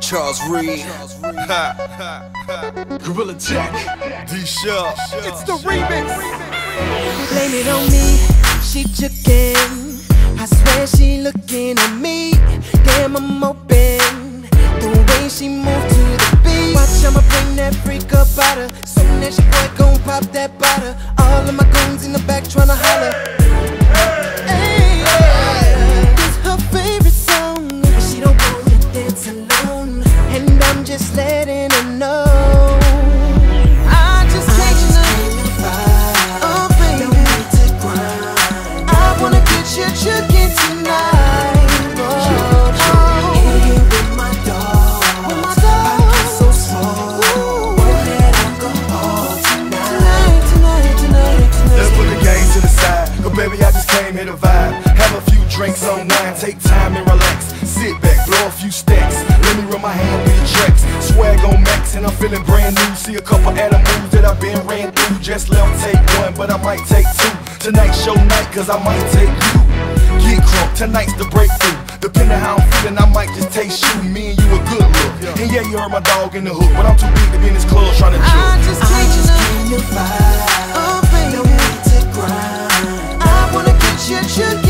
Charles Reed. Gorilla Tek. D Sharp. It's the remix. Blame it on me, she jookin'. I swear she looking at me. Damn, I'm open. The way she move to the beat. Watch, I'ma bring that freak up out her. Soon as she boy gon' pop that bottle. All of my goons in the back tryna holler. Take time and relax. Sit back, blow a few stacks. Let me run my hand through the tracks. Swag on max, and I'm feeling brand new. See a couple Adam moves that I've been ran through. Just left take one, but I might take two. Tonight's show night, cause I might take you. Get crunk, tonight's the breakthrough. Depending how I'm feeling, I might just taste you. Me and you a good look. And yeah, you heard my dog in the hood, but I'm too big to be in this club trying to chill. I chill. just can't Oh, baby. to grind. I wanna get you chicken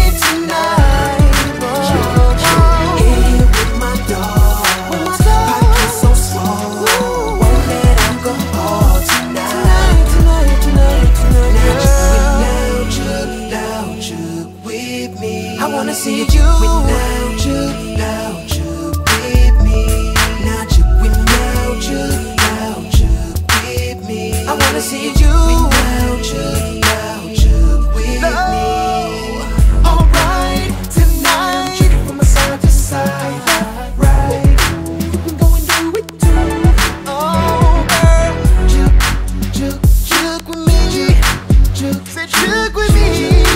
wanna see you without you, without you with me. Not you without you, without you with me. I wanna see you without you, without you with me. Alright, tonight from side to side. Oh, with me.